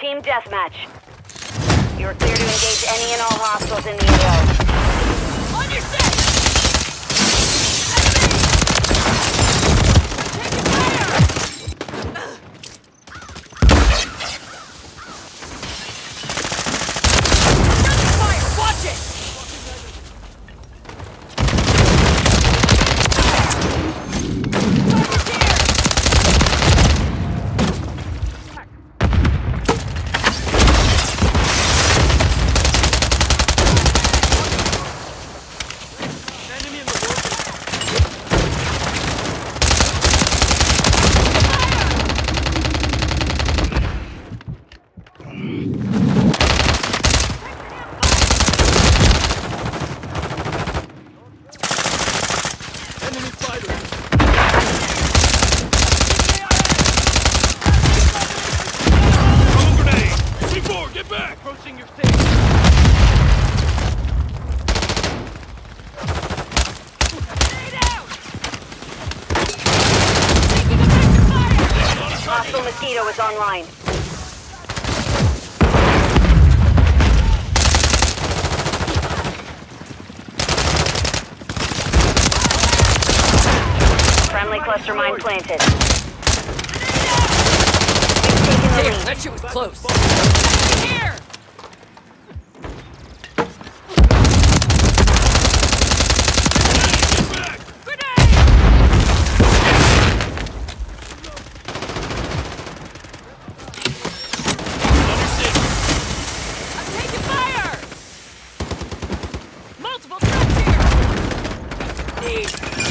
Team deathmatch. You are clear to engage any and all hostiles in the AO. Mosquito is online. Friendly cluster mine planted. You've taken the lead. that shit was close. Here! me!